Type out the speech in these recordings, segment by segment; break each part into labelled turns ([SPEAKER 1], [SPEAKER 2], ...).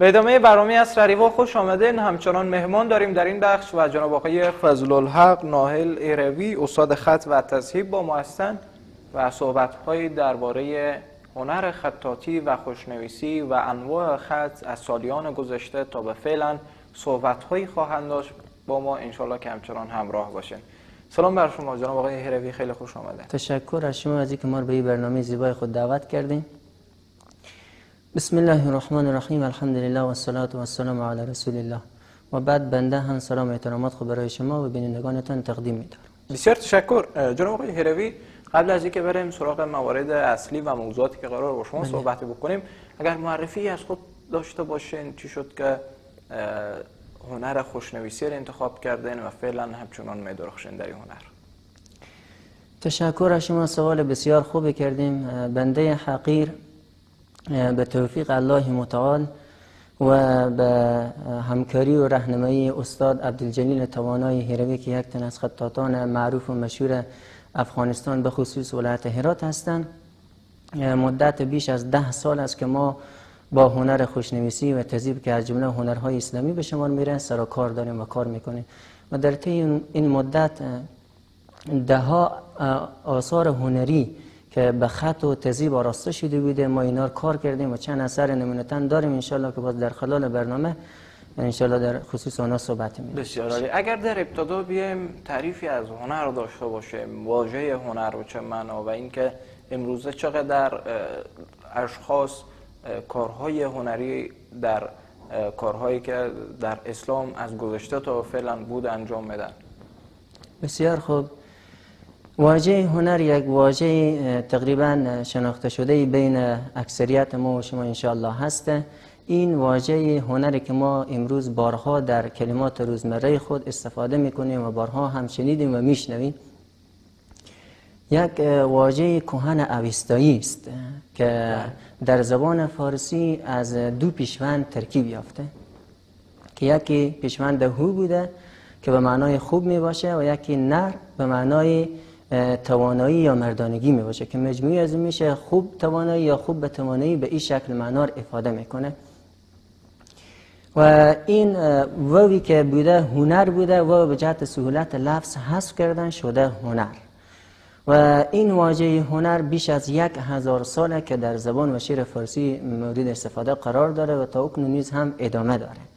[SPEAKER 1] به ادامه برنامه از رریوا خوش آمدین. همچنان مهمان داریم در این بخش و جناب آقای فضل الحق ناهل ایروی استاد خط و تذهیب با ما هستند و صحبت درباره هنر خطاطی و خوشنویسی و انواع خط از سالیان گذشته تا به فعلا صحبت هایی خواهند داشت. با ما انشالله که همچنان همراه باشین. سلام بر شما جناب آقای هروی خیلی خوش آمده
[SPEAKER 2] تشکر از شما از اینکه ما به این برنامه زیبای خود دعوت کردیم بسم الله الرحمن الرحیم الحمد لله و الصلاة و السلام علی رسول الله و بعد بنده هم سلام و احترامات خود برای شما و بینندگانتان تقدیم میدارم
[SPEAKER 1] بسیار تشکر جناب آقای هروی قبل از اینکه بریم سراغ موارد اصلی و موضوعاتی که قرار با شما. صحبت بکنیم اگر معرفی از خود داشته باشین چی شد که هنر خوشنویسی رو انتخاب کردین و فعلا همچنان میدرخشین در هنر
[SPEAKER 2] تشکر از شما سوال بسیار خوب کردیم بنده حقیر به توفیق الله متعال و به همکاری و رهنمایی استاد عبدالجلیل توانای هروی که یک تن از خطاطان معروف و مشهور افغانستان به خصوص ولایت هرات هستند. مدت بیش از ده سال است که ما با هنر خوشنویسی و تذیب که از جمله هنرهای اسلامی به شمار میره سر کار داریم و کار می‌کنیم. و در طی این مدت ده ها آثار هنری که به خط و تذیب آراسته شده بوده. ما اینا کار کردیم و چند اثر نمونتن داریم. انشالله که باز در خلال برنامه انشالله در خصوص آنها صحبت می
[SPEAKER 1] بسیار عالی. اگر در ابتدا بیایم تعریفی از هنر داشته باشیم واژه هنر و چه معنا و اینکه امروزه چقدر اشخاص کارهای هنری در کارهایی که در اسلام از گذشته تا فعلا بود انجام میدن.
[SPEAKER 2] بسیار خوب. واژه هنر یک واژه تقریبا شناخته شده بین اکثریت ما و شما انشاءالله هسته این واژه هنری که ما امروز بارها در کلمات روزمره خود استفاده می‌کنیم و بارها هم شنیدیم و میشنویم. یک واژه کهن اوستایی است که در زبان فارسی از دو پیشوند ترکیب یافته. که یکی پیشوند هو بوده که به معنای خوب می باشه و یکی نر به معنای توانایی یا مردانگی می باشه که مجموعی از اون میشه خوب توانایی یا خوب به توانایی به این شکل معنار افاده می‌کنه. و این ووی که بوده هنر بوده و به جهت سهولت لفظ حذف کردن شده هنر. و این واژه هنر بیش از یک هزار ساله که در زبان و شعر فارسی مورد استفاده قرار داره و تا اکنون نیز هم ادامه داره.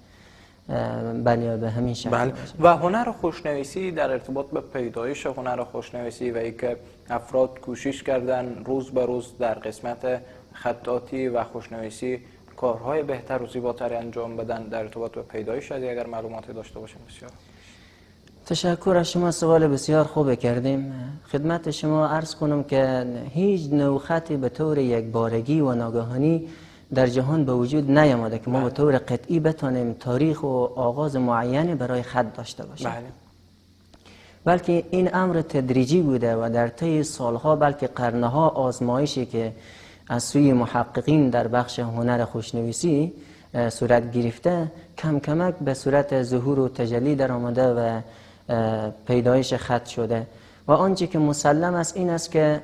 [SPEAKER 2] بله به همین شکل بله.
[SPEAKER 1] و هنر خوشنویسی در ارتباط به پیدایش هنر خوشنویسی و اینکه افراد کوشش کردن روز به روز در قسمت خطاطی و خوشنویسی کارهای بهتر و زیباتری انجام بدن در ارتباط به پیدایش. از اگر معلوماتی داشته باشیم بسیار
[SPEAKER 2] تشکر از شما. سوال بسیار خوب کردیم. خدمت شما عرض کنم که هیچ نوع خطی به طور یک بارگی و ناگهانی در جهان به وجود نیامده که ما به. طور قطعی بتانیم تاریخ و آغاز معینی برای خط داشته باشیم بله. بلکه این امر تدریجی بوده و در طی سالها بلکه قرنها آزمایشی که از سوی محققین در بخش هنر خوشنویسی صورت گرفته کم کمک به صورت ظهور و تجلی در آمده و پیدایش خط شده و آنچه که مسلم است این است که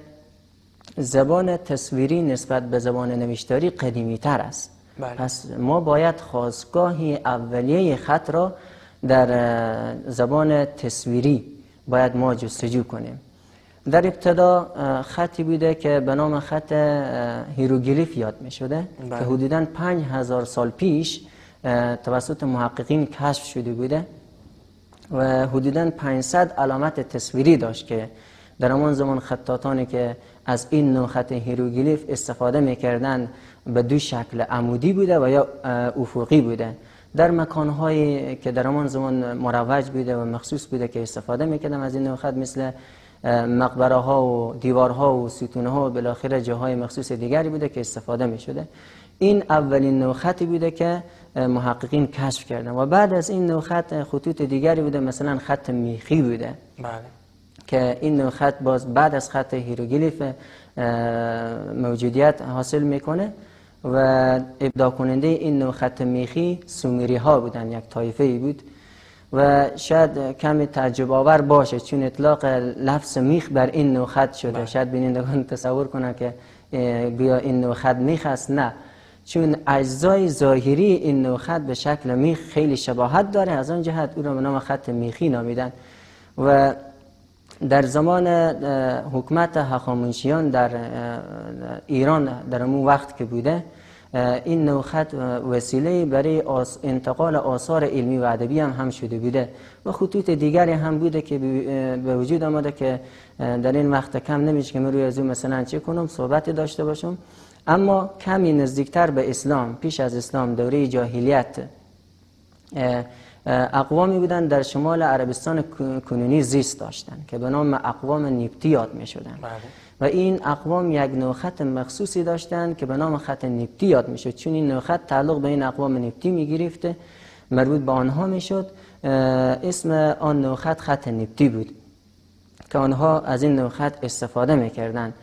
[SPEAKER 2] زبان تصویری نسبت به زبان نوشتاری قدیمی تر است بله. پس ما باید خواستگاهی اولیه خط را در زبان تصویری باید ما جستجو کنیم در ابتدا خطی بوده که به نام خط هیروگلیف یاد می شده بله. که حدودا پنج هزار سال پیش توسط محققین کشف شده بوده و حدودا 500 علامت تصویری داشت که در همان زمان خطاطانی که از این نوع خط هیروگلیف استفاده می‌کردن به دو شکل عمودی بوده و یا افقی بوده. در مکانهایی که در همان زمان مروج بوده و مخصوص بوده که استفاده می‌کردن از این نوع خط مثل مقبره ها و دیوارها و ستونه ها و بالاخره جاهای مخصوص دیگری بوده که استفاده می شده این اولین نوع خطی بوده که محققین کشف کردن و بعد از این نوع خط خطوط دیگری بوده مثلا خط میخی بوده. بله. که این نوع خط باز بعد از خط هیروگلیف موجودیت حاصل می‌کنه و ابداع کننده این نوع خط میخی سومری ها بودن یک طایفه ای بود و شاید کمی تعجب آور باشه چون اطلاق لفظ میخ بر این نوع خط شده. بله. شاید بینندگان تصور کنن که بیا این نوع خط میخ است. نه. چون اجزای ظاهری این نوع خط به شکل میخ خیلی شباهت داره. از آن جهت او را به نام خط میخی نامیدن. و در زمان حکمت هخامنشیان در ایران در اون وقت که بوده این نوع خط وسیله برای انتقال آثار علمی و ادبی هم هم شده بوده. و خطوط دیگری هم بوده که به وجود آمده که در این وقت کم نمیشه که من روی از مثلا چه کنم صحبتی داشته باشم. اما کمی نزدیکتر به اسلام پیش از اسلام دوره جاهلیت اقوامی بودن در شمال عربستان کنونی زیست داشتن که به نام اقوام نیپتی یاد می شدن بله. و این اقوام یک نوع خط مخصوصی داشتند که به نام خط نیپتی یاد می شد چون این نوع خط تعلق به این اقوام نیپتی می گرفته مربوط به آنها می شد اسم آن نوع خط خط نیپتی بود که آنها از این نوع خط استفاده می کردن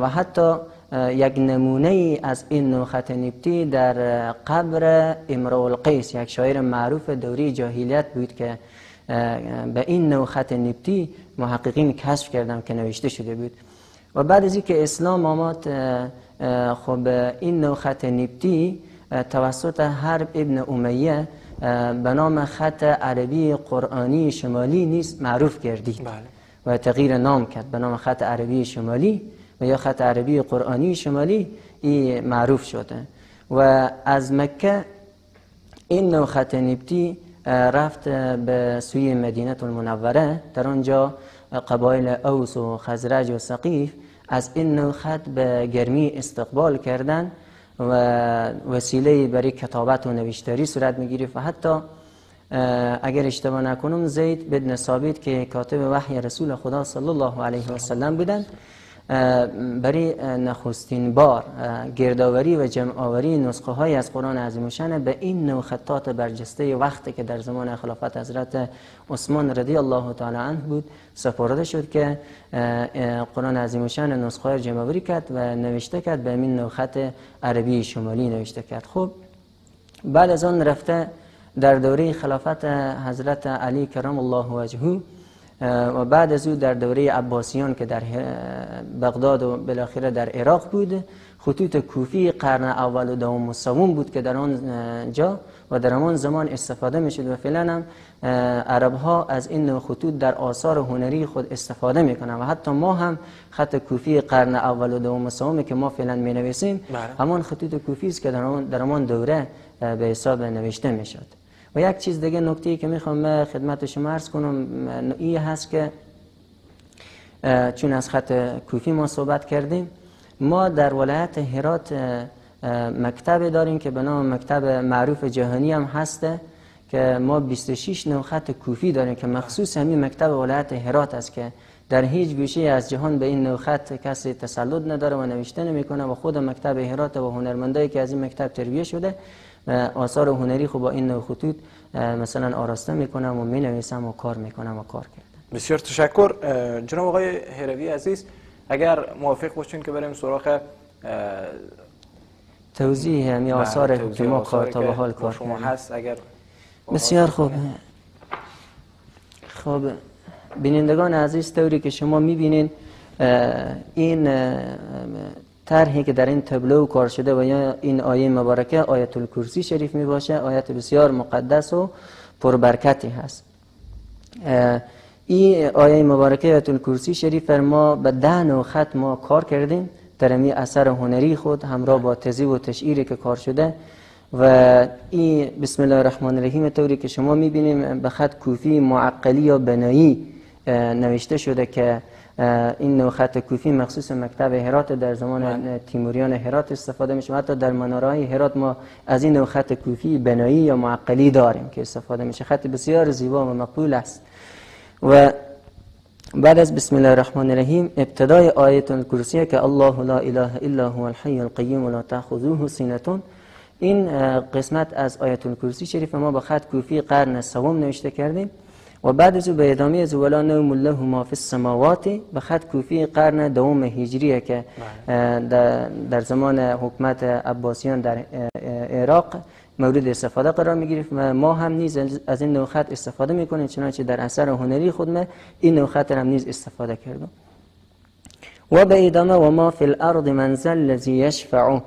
[SPEAKER 2] و حتی یک نمونه ای از این نوع خط نیپتی در قبر امرو القیس یک شاعر معروف دوری جاهلیت بود که به این نوع خط نیپتی محققین کشف کردم که نوشته شده بود و بعد از اینکه اسلام آمد خب این نوع خط نیپتی توسط حرب ابن امیه به نام خط عربی قرآنی شمالی نیست معروف کردید بله. و تغییر نام کرد به نام خط عربی شمالی و یا خط عربی قرآنی شمالی این معروف شده. و از مکه این نوع خط نیپتی رفت به سوی مدینه المنوره. در آنجا قبایل اوس و خزرج و سقیف از این نوع خط به گرمی استقبال کردند و وسیله برای کتابت و نوشتاری صورت می‌گیری و حتی اگر اشتباه نکنم زید بدن ثابت که کاتب وحی رسول خدا صلی الله علیه و سلم بودند برای نخستین بار گردآوری و جمعآوری نسخه های از قرآن عظیم شن به این نوع خطات برجسته وقتی که در زمان خلافت حضرت عثمان رضی الله تعالی عنه بود سپرده شد که قرآن عظیم شن نسخه های جمعآوری کرد و نوشته کرد به این نوع خط عربی شمالی نوشته کرد. خب بعد از آن رفته در دوره خلافت حضرت علی کرم الله وجهه. و بعد از او در دوره عباسیان که در بغداد و بالاخره در عراق بود خطوط کوفی قرن اول و دوم و سوم بود که در آن جا و در آن زمان استفاده می‌شد و فعلا هم عرب ها از این خطوط در آثار هنری خود استفاده می‌کنن و حتی ما هم خط کوفی قرن اول و دوم و سوم که ما فعلا می نویسیم بله. همان خطوط کوفی است که در آن دوره به حساب نوشته می‌شد و یک چیز دیگه نکته که می‌خوام خدمت شما عرض کنم این هست که چون از خط کوفی ما صحبت کردیم ما در ولایت هرات مکتب داریم که به نام مکتب معروف جهانی هم هسته که ما 26 نوع خط کوفی داریم که مخصوص همین مکتب ولایت هرات است که در هیچ گوشه از جهان به این نوع خط کسی تسلط نداره و نوشته نمی‌کنه و خود مکتب هرات و هنرمندایی که از این مکتب تربیه شده آثار هنری خب با این نوع خطوط مثلا آراسته می‌کنم و می نویسم و کار می‌کنم و کار کردم.
[SPEAKER 1] بسیار تشکر. جناب آقای هروی عزیز اگر موافق باشین که بریم سراغ
[SPEAKER 2] توضیح همی بله، آثار که ما کار تا به حال کار
[SPEAKER 1] شما هست اگر
[SPEAKER 2] بسیار خوب. خب بینندگان عزیز طوری که شما می‌بینین این طرحی که در این تبلو کار شده و یا این آیه مبارکه آیت الکرسی شریف می باشه آیت بسیار مقدس و پربرکتی هست. این آیه مبارکه آیت الکرسی شریف ما به ده و خط ما کار کردیم. در این اثر هنری خود همراه با تزیب و تشعیری که کار شده و این بسم الله الرحمن الرحیم طوری که شما می‌بینیم به خط کوفی معقلی یا بنایی نوشته شده که این نوع خط کوفی مخصوص مکتب هرات در زمان بله. تیموریان هرات استفاده میشه. حتی در منارهای هرات ما از این نوع خط کوفی بنایی یا معقلی داریم که استفاده میشه. خط بسیار زیبا و مقبول است. و بعد از بسم الله الرحمن الرحیم ابتدای آیت الکرسیه که الله لا اله الا هو الحی القیوم ولا تاخذوه سینه این قسمت از آیت الکرسی شریف ما با خط کوفی قرن سوم نوشته کردیم. و بعد از او به ادامه از ولا نوم الله ما فی السماوات به خط کوفی قرن دوم هجریه که بله. در زمان حکمت عباسیان در عراق مورد استفاده قرار می و ما هم نیز از این نوع خط استفاده می‌کنیم چنانچه در اثر هنری خود این نوع خط هم نیز استفاده کردم و به ادامه و ما فی الارض منزل الذی یشفع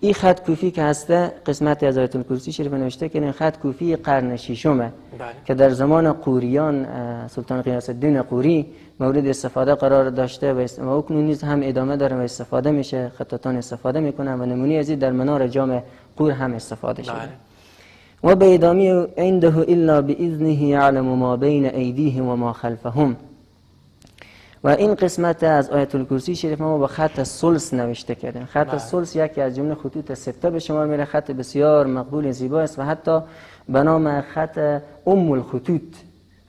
[SPEAKER 2] این خط کوفی که هسته قسمت از آیت الکرسی شریف نوشته که این خط کوفی قرن ششمه بله. که در زمان قوریان سلطان قیاس الدین قوری مورد استفاده قرار داشته و اکنون نیز هم ادامه داره و استفاده میشه خطاتان استفاده می‌کنن و نمونی از در منار جام قور هم استفاده شده بله. و به ادامه عنده الا باذنه یعلم ما بین ایدیهم و ما خلفهم و این قسمت از آیت الکرسی شریف ما با خط سلس نوشته کردیم خط بله. سلس یکی از جمله خطوط سته به شما میره. خط بسیار مقبول زیبا است و حتی به نام خط ام الخطوط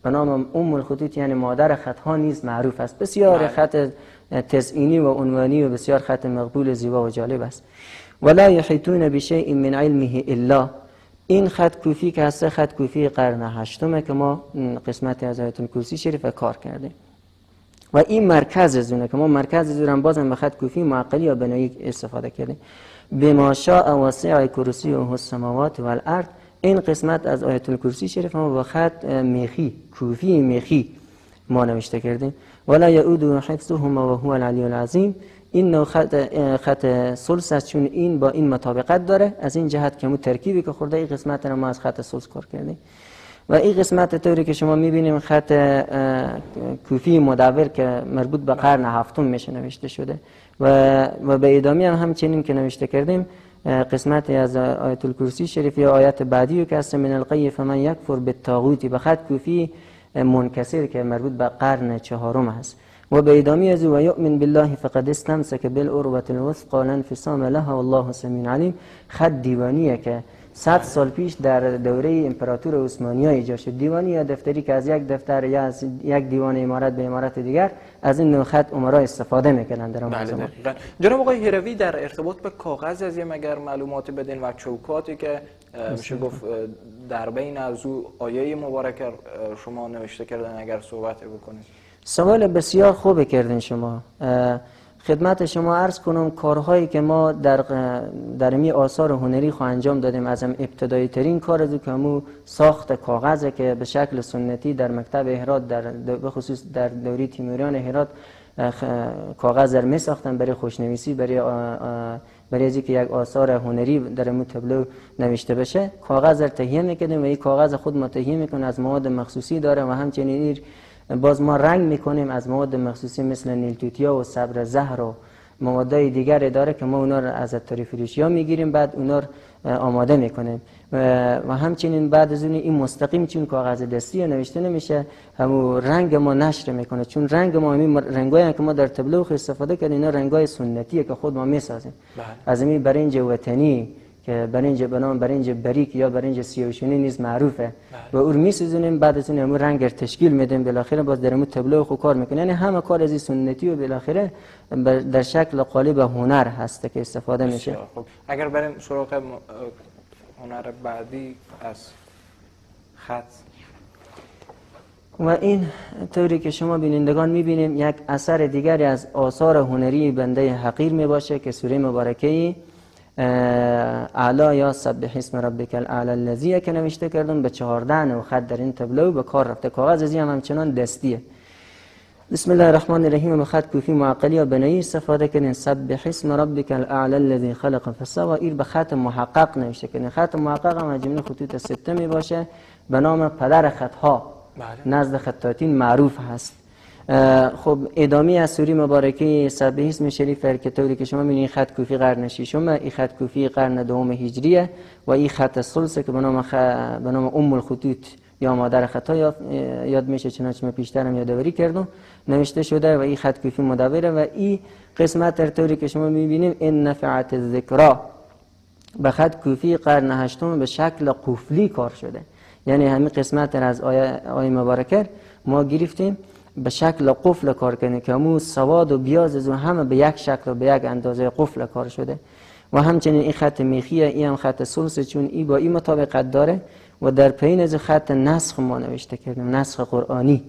[SPEAKER 2] به نام ام الخطوط یعنی مادر خط ها نیز معروف است. بسیار بله. خط تزئینی و عنوانی و بسیار خط مقبول زیبا و جالب است. ولا یحیطون بشیء من علمه الا. این خط کوفی که هست خط کوفی قرن هشتمه که ما قسمت از آیت الکرسی شریف کار کردیم. و این مرکز زونه که ما مرکز زونه بازم به خط کوفی معقلی یا بنایی استفاده کردیم. بما شاء واسع کرسی و السماوات و الارض. این قسمت از آیت الکرسی شریف ما با خط میخی کوفی میخی ما نوشته کردیم. ولا یعود حفظهما و هو العلی العظیم. این نوع خط, خط سلس است چون این با این مطابقت داره. از این جهت که مو ترکیبی که خورده این قسمت رو ما از خط سلس کار کردیم. و این قسمت طوری که شما می‌بینیم خط کوفی مدور که مربوط به قرن هفتم میشه نوشته شده و, و به ادامه هم همچنین که نوشته کردیم قسمت از آیت الکرسی شریف یا آیت بعدی که هست من القی فمن یکفر بالطاغوت به خط کوفی منکسر که مربوط به قرن چهارم هست و به ادامه از و یؤمن بالله فقد استمسک بالعروة الوثقى لا انفصام لها والله سميع علیم. خط دیوانیه که صد سال پیش در دوره امپراتور عثمانی ها ایجاد شد دیوانی یا دفتری که از یک دفتر یا از یک دیوان امارت به امارت دیگر از این نوع خط عمرا استفاده می‌کنن در
[SPEAKER 1] بله زمان جناب آقای هروی در ارتباط به کاغذ از مگر معلومات بدین و چوکاتی که میشه گفت در بین از او آیه مبارک شما نوشته کردن اگر صحبت بکنید.
[SPEAKER 2] سوال بسیار خوب کردین شما. خدمت شما عرض کنم کارهایی که ما در در می آثار هنری خو انجام دادیم از ابتدایی ترین کار از که ساخت کاغذه که به شکل سنتی در مکتب هرات در به خصوص در دوری تیموریان هرات کاغذ در می ساختن برای خوشنویسی برای برای از یک آثار هنری در مو تبلو نوشته بشه. کاغذ را تهیه می‌کنیم و این کاغذ خود ما تهیه می‌کنه از مواد مخصوصی داره و همچنین باز ما رنگ می‌کنیم از مواد مخصوصی مثل نیلتوتیا و صبر زهر و موادهای دیگر داره که ما اونا رو از اتاری فروشی ها می‌گیریم بعد اونا رو آماده می‌کنیم. و همچنین بعد از اون این مستقیم چون کاغذ دستی نوشته نمیشه همو رنگ ما نشر می‌کنه. چون رنگ ما همین رنگایی که ما در تبلوخ استفاده کردیم اینا رنگای سنتیه که خود ما می‌سازیم. بله. از این برنج وطنی که برنج بنام برنج بریک یا برنج سیاوشونی نیز معروفه. و اون میسوزونیم بعد از اون رنگ تشکیل میدیم بالاخره باز در تبلو خو کار می‌کنه یعنی همه کار از سنتی و بالاخره در شکل قالب هنر هسته که استفاده میشه.
[SPEAKER 1] خب. اگر بریم سراغ هنر بعدی از خط.
[SPEAKER 2] و این طوری که شما بینندگان می‌بینیم یک اثر دیگری از آثار هنری بنده حقیر می‌باشه که سوره مبارکه اعلا یا سبح اسم ربک الاعلى الذی که نوشته کردم به 14 و خط در این تبلو به کار رفته. کاغذ ازی هم همچنان دستیه. بسم الله الرحمن الرحیم. به خط کوفی معقلی و بنایی استفاده کردن. سبح اسم ربک الاعلى الذی خلق فسوا این به خط محقق نوشته کردن. خط محقق هم جمله خطوط سته می باشه. به نام پدر خط ها بله. نزد خطاتین معروف هست. خب ادامه از سوری مبارکه سبه اسم شریف که طوری که شما می‌بینید خط کوفی قرن ششم این خط کوفی قرن دوم هجریه و این خط سلسه که به نام, خ... ام الخطوط یا مادر خطا یاد میشه چنانچه من پیشترم یادآوری کردم. نوشته شده و این خط کوفی مدوره و این قسمت طوری که شما می‌بینیم این نفعت ذکرا به خط کوفی قرن هشتم به شکل قفلی کار شده. یعنی همین قسمت از آیه, آیه مبارکه ما گرفتیم. به شکل قفل کار کنه که همون سواد و بیاز از همه به یک شکل و به یک اندازه قفل کار شده. و همچنین این خط میخیه این هم خط سلس چون این با این مطابقت داره و در پین از خط نسخ ما نوشته کردیم نسخ قرآنی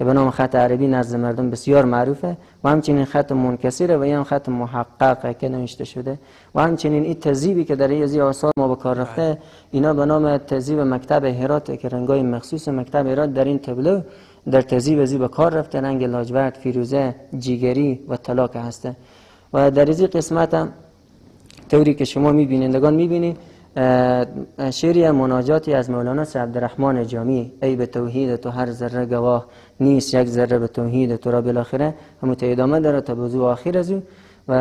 [SPEAKER 2] که به نام خط عربی نزد مردم بسیار معروفه. و همچنین خط منکسره و این خط محققه که نوشته شده. و همچنین این تزیبی که در این آثار ما به کار رفته اینا به نام تزیب مکتب هرات که رنگای مخصوص مکتب هرات در این تبلو در تزیب ازی به کار رفته رنگ لاجورد فیروزه جیگری و طلا که هسته. و در این قسمت هم طوری که شما میبینندگان می‌بینید شعری مناجاتی از مولانا سر عبدالرحمن جامی ای به توحید تو هر ذره گواه نیست یک ذره به توحید تو را بالاخره. همون ادامه داره تا بزو آخر از او. و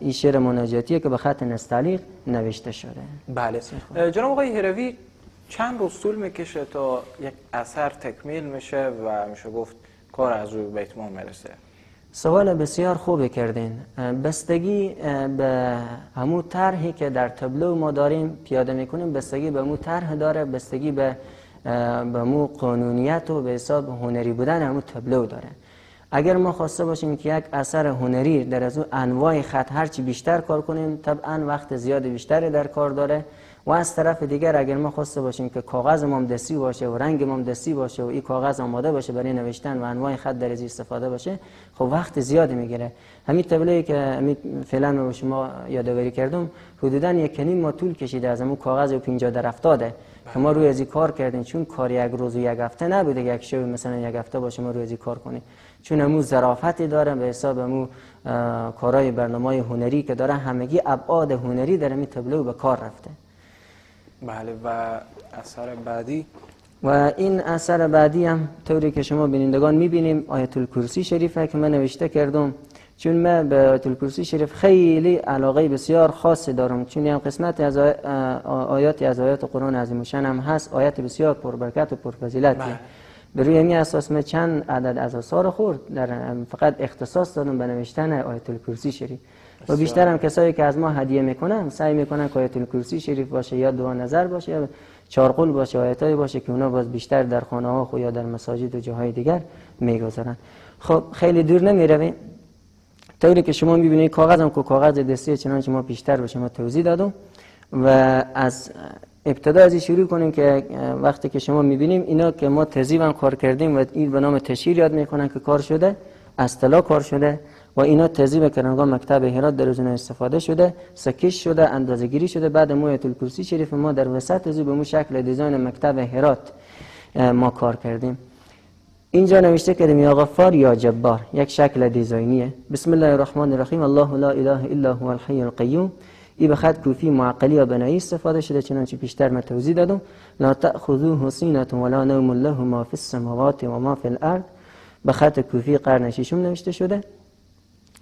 [SPEAKER 2] این شعر مناجاتیه که به خط نستعلیق نوشته شده.
[SPEAKER 1] بله. جناب آقای هروی چند روز طول می‌کشه تا یک اثر تکمیل میشه و میشه گفت کار از روی به اتمام مرسه
[SPEAKER 2] سوال بسیار خوبی کردین. بستگی به همو طرحی که در تبلو ما داریم پیاده می‌کنیم بستگی به همو طرح داره بستگی به به مو قانونیت و به حساب هنری بودن همو تبلو داره. اگر ما خواسته باشیم که یک اثر هنری در از اون انواع خط هرچی بیشتر کار کنیم طبعا وقت زیاد بیشتری در کار داره. و از طرف دیگر اگر ما خواسته باشیم که کاغذ ما دستی باشه و رنگ ما دستی باشه و این کاغذ آماده باشه برای نوشتن و انواع خط در از استفاده باشه خب وقت زیادی می‌گیره. همین تبلیغی که همین فعلا رو شما یادآوری کردم حدودا یک نیم ما طول کشیده از همون کاغذ 50 در افتاده که ما روی ازی کار کردیم. چون کار یک روز و یک هفته نبوده یک شب مثلا یک هفته باشه ما روی ازی کار کنیم. چون همون ظرافتی داره به حساب همون کارهای برنامه هنری که داره همگی ابعاد هنری در همین تبلو به کار رفته.
[SPEAKER 1] بله و اثر بعدی؟
[SPEAKER 2] و این اثر بعدی هم طوری که شما بینندگان می‌بینیم آیت الکرسی شریفه که من نوشته کردم. چون من به آیت الکرسی شریف خیلی علاقه بسیار خاصی دارم. چون هم قسمت از آیات از آیات قرآن عظیم هم هست. آیت بسیار پربرکت و پرفضیلتی. بله. به روی این اساس من چند عدد از آثار خورد. در فقط اختصاص دادم به نوشتن آیت الکرسی شریف. و بیشتر هم کسایی که از ما هدیه می‌کنن سعی می‌کنن که آیت الکرسی شریف باشه یا دعا نظر باشه یا چارقل باشه آیتایی باشه که اونا باز بیشتر در خانه ها خو یا در مساجد و جاهای دیگر می‌گذارن. خب خیلی دور نمی‌رویم. طوری که شما می‌بینید کاغذم که کاغذ دستی چنانچه ما بیشتر به شما توضیح دادم و از ابتدا از شروع کنیم که وقتی که شما می‌بینیم اینا که ما تزیبا کار کردیم و این به نام تشهیر یاد می‌کنن که کار شده اصطلاح کار شده. و اینا تزیب کرنگاه مکتب هرات در از استفاده شده سکش شده اندازه گیری شده. بعد مویت الکرسی شریف ما در وسط از به شکل دیزاین مکتب هرات ما کار کردیم. اینجا نوشته کردیم یا غفار یا جبار یک شکل دیزاینیه. بسم الله الرحمن الرحیم. الله لا اله الا هو الحی القیوم. ای به خط کوفی معقلی یا بنایی استفاده شده چنانچه پیشتر من توضیح دادم. لا تأخذوه سینة ولا نوم له ما فی السماوات و ما فی الارض. به خط کوفی قرن نوشته شده.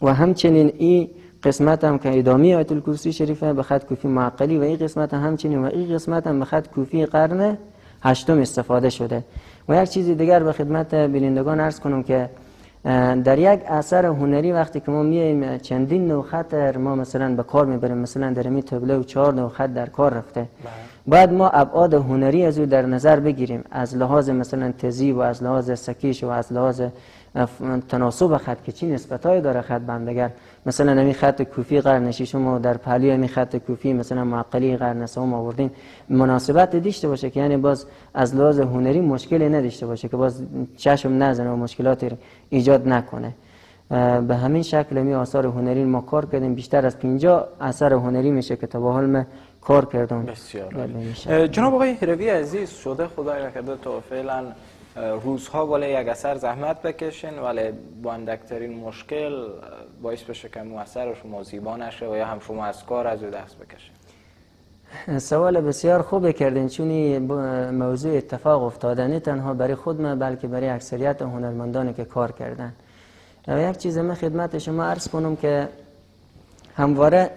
[SPEAKER 2] و همچنین این قسمت هم که ادامی آیت الکرسی شریفه به خط کوفی معقلی و این قسمت همچنین و این قسمت هم به خط کوفی قرن هشتم استفاده شده. و یک چیزی دیگر به خدمت بینندگان عرض کنم که در یک اثر هنری وقتی که ما میایم چندین نوع خط ما مثلا به کار می‌بریم مثلا در می تبله و چهار نوع خط در کار رفته. بله. باید ما ابعاد هنری از او در نظر بگیریم. از لحاظ مثلا تزی و از لحاظ سکیش و از لحاظ تناسب خط که چی نسبت های داره خط بندگر مثلا نمی خط کوفی قرن ششم در پهلوی همی خط کوفی مثلا معقلی قرن سوم آوردیم مناسبت داشته باشه که یعنی باز از لحاظ هنری مشکلی نداشته باشه که باز چشم نزنه و مشکلاتی ایجاد نکنه. به همین شکل می آثار هنری ما کار کردیم. بیشتر از 50 اثر هنری میشه که تا به حال کار کردم
[SPEAKER 1] بسیار جناب آقای هروی عزیز شده خدای نکرده تا فعلا روزها ولی یک اثر زحمت بکشین ولی با اندکترین مشکل باعث بشه که اثر شما زیبا نشه و یا هم شما از کار از دست بکشین.
[SPEAKER 2] سوال بسیار خوبه کردین چونی موضوع اتفاق افتادنی تنها برای خود من بلکه برای اکثریت هنرمندانی که کار کردن. و یک چیز من خدمت شما عرض کنم که همواره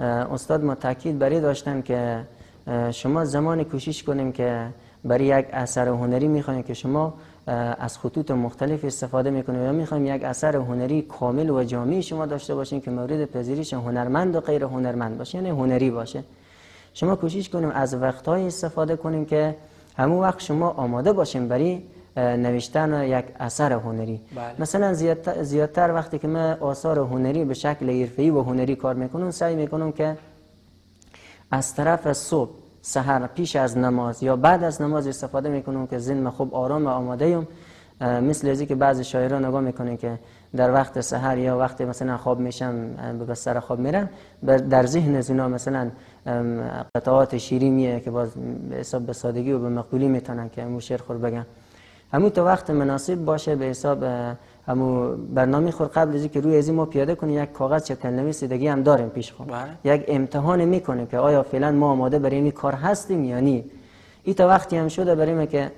[SPEAKER 2] استاد ما تاکید برای داشتن که شما زمانی کوشش کنیم که برای یک اثر هنری می‌خوایم که شما از خطوط مختلف استفاده می‌کنیم یا می‌خوایم یک اثر هنری کامل و جامعی شما داشته باشین که مورد پذیرش هنرمند و غیر هنرمند باشه یعنی هنری باشه شما کوشش کنیم از وقتهای استفاده کنیم که همون وقت شما آماده باشیم برای نوشتن یک اثر هنری بله. مثلا زیادتر, زیادتر وقتی که من آثار هنری به شکل حرفه‌ای و هنری کار می‌کنم سعی می‌کنم که از طرف صبح سحر پیش از نماز یا بعد از نماز استفاده می‌کنم که ذهن خوب آرام و آماده ایم مثل ازی که بعضی شاعران نگاه می‌کنن که در وقت سحر یا وقتی مثلا خواب میشم به بستر خواب میرم در ذهن از اونا مثلا قطعات شیری میه که باز به سادگی و به مقبولی می‌تونن که همون شعر خور بگن همون تو وقت مناسب باشه به حساب همو برنامه خود قبل از که روی ازی ما پیاده کنیم یک کاغذ چتن نویس دیگه هم داریم پیش خود.
[SPEAKER 1] بله.
[SPEAKER 2] یک امتحان می‌کنیم که آیا فعلا ما آماده برای این کار هستیم یا نی. ای تا وقتی هم شده برای ما که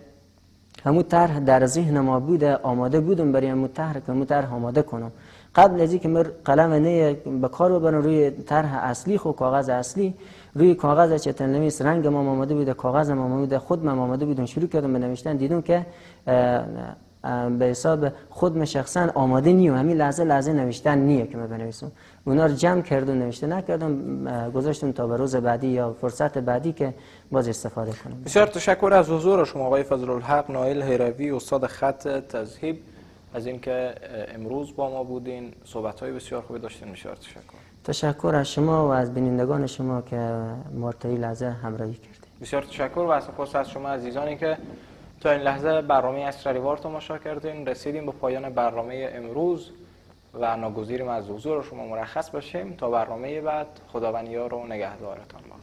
[SPEAKER 2] همو طرح در ذهن ما بوده آماده بودم برای همو طرح که همو طرح آماده کنم. قبل از اینکه مر قلم نه به کار ببرم روی طرح اصلی خو کاغذ اصلی روی کاغذ چتن نویس رنگ ما آماده بوده کاغذ ما آماده خود ما آماده بودم شروع کردم به نوشتن. دیدم که به حساب خود من شخصا آماده نیم. همین لحظه لحظه نوشتن نیه که من بنویسم. اونا رو جمع کردم نوشته نکردم. گذاشتم تا به روز بعدی یا فرصت بعدی که باز استفاده کنم.
[SPEAKER 1] بسیار تشکر از حضور شما آقای فضل الحق نایل هیروی استاد خط تذهیب. از اینکه امروز با ما بودین. صحبت های بسیار خوبی داشتین. بسیار تشکر.
[SPEAKER 2] تشکر از شما و از بینندگان شما که ما لحظه همراهی کردید.
[SPEAKER 1] بسیار تشکر و سپاس از شما عزیزانی که تا این لحظه برنامه اسرریوار تماشا کردین. رسیدیم به پایان برنامه امروز و ناگزیریم از حضور شما مرخص باشیم. تا برنامه بعد خداوند یار و نگهدارتان باد